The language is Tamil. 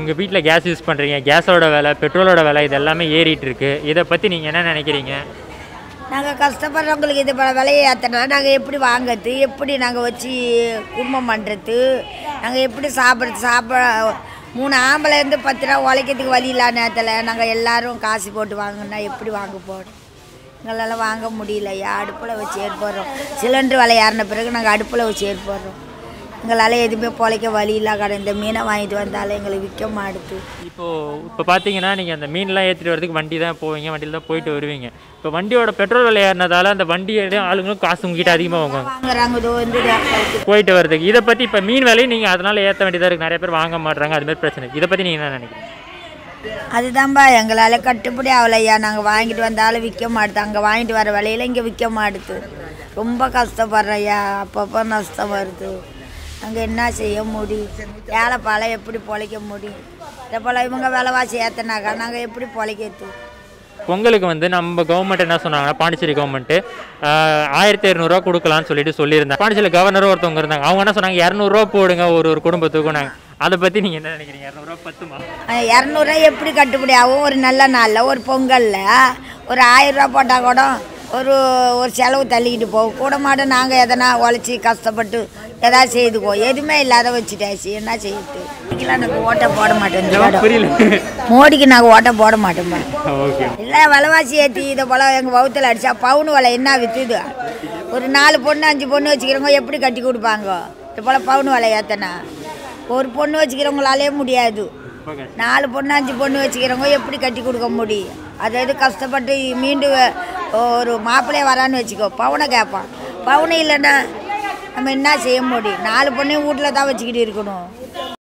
உங்கள் வீட்டில் கேஸ் யூஸ் பண்ணுறீங்க கேஸோட விலை பெட்ரோலோட விலை இது எல்லாமே ஏறிட்டு இருக்கு இதை பற்றி நீங்கள் என்ன நினைக்கிறீங்க? நாங்கள் கஷ்டப்படுறவங்களுக்கு இது போல விலையை ஏற்றினா நாங்கள் எப்படி வாங்குறது எப்படி நாங்கள் வச்சு குடும்பம் பண்ணுறது நாங்கள் எப்படி சாப்பிட்றது சாப்பிட மூணு ஆம்பளைந்து பத்து ரூபா உழைக்கிறதுக்கு வழி இல்லாத நேரத்தில் நாங்கள் எல்லோரும் காசு போட்டு வாங்கினா எப்படி வாங்க போகிறோம் எங்களால் வாங்க முடியலையா? அடுப்பில் வச்சு ஏற்படுறோம். சிலிண்டர் விலை ஏறின பிறகு நாங்கள் அடுப்பில் வச்சு ஏற்படுறோம். எங்களால் எதுவுமே பொழைக்க வழி இல்லா கடை. இந்த மீனை வாங்கிட்டு வந்தாலும் எங்களுக்கு விற்க மாட்டுது. இப்போது இப்போ பார்த்தீங்கன்னா நீங்கள் அந்த மீன்லாம் ஏற்றிட்டு வரதுக்கு வண்டி தான் போவீங்க வண்டியில் தான் போயிட்டு வருவீங்க. இப்போ வண்டியோட பெட்ரோல் விலை ஏறினதால அந்த வண்டியோட ஆளுங்களும் காசு உங்ககிட்ட அதிகமாக வாங்குவாங்க. வாங்குறாங்க. இதோ வந்து. போயிட்டு வரதுக்கு இதை பற்றி இப்போ மீன் விலையும் நீங்கள் அதனால் ஏற்ற வேண்டியதாக இருக்குது நிறைய பேர் வாங்க மாட்றாங்க. அது மாதிரி பிரச்சனை இதை பற்றி நீங்கள் என்ன நினைக்கிறீங்க? அதுதான்பா எங்களால் கட்டுப்படி ஆகலையா நாங்கள் வாங்கிட்டு வந்தாலும் விற்க மாட்டுது. அங்கே வாங்கிட்டு வர விலையில இங்கே விற்க மாட்டுது. ரொம்ப கஷ்டப்படுறையா அப்பப்போ நஷ்டம் வருது. நாங்கள் என்ன செய்ய முடியும் ஏழை பாலை எப்படி பொழைக்க முடியும் இதே போல் இவங்க விலைவாசி ஏற்றினாக்கா நாங்கள் எப்படி பொழைக்கிறது? பொங்கலுக்கு வந்து நம்ம கவர்மெண்ட் என்ன சொன்னாங்கன்னா பாண்டிச்சேரி கவர்மெண்ட்டு ஆயிரத்தி இரநூறுவா கொடுக்கலாம்னு சொல்லிட்டு சொல்லியிருந்தாங்க. பாண்டிச்சேரி கவர்னரும் ஒருத்தவங்க இருந்தாங்க. அவங்க என்ன சொன்னாங்க இரநூறுவா போடுங்க ஒரு ஒரு குடும்பத்துக்கும் நாங்கள் அதை பற்றி நீங்கள் என்ன நினைக்கிறீங்க? இரநூறுவா பத்துமா? இரநூறுவா எப்படி கட்டுப்படி ஆகும் ஒரு நல்ல நாளில் ஒரு பொங்கலில் ஒரு ஆயிரரூவா போட்டால் கூட ஒரு ஒரு செலவு தள்ளிக்கிட்டு போகும். கூட மாட்டோம் நாங்கள் எதனா உழைச்சி கஷ்டப்பட்டு எதாவது செய்துக்குவோம் எதுவுமே இல்லாத வச்சுட்டாச்சு. என்ன செய்யுது இதுக்கெல்லாம் நாங்கள் ஓட்டை போட. புரியல. மோடிக்கு நாங்கள் ஓட்டை போட மாட்டோம்மா இல்லை விலைவாசி ஏற்றி இதை போல் எங்கள் வவுத்தில் அடித்தா பவுன் விலை என்ன விற்றுது ஒரு நாலு பொண்ணு அஞ்சு பொண்ணு வச்சுக்கிறவங்க எப்படி கட்டி கொடுப்பாங்க? இது போல் பவுன் விலை ஏத்தனா? ஒரு பொண்ணு வச்சுக்கிறவங்களாலே முடியாது. நாலு பொண்ணு அஞ்சு பொண்ணு வச்சுக்கிறவங்க எப்படி கட்டி கொடுக்க முடியும்? அதாவது கஷ்டப்பட்டு மீண்டும் ஒரு மாப்பிள்ளைய வரான்னு வச்சுக்கோ. பவுனை கேட்பான். பவுனை இல்லைன்னா நம்ம என்ன செய்ய முடியும்? நாலு பொண்ணையும் வீட்டில் தான் வச்சுக்கிட்டு இருக்கணும்.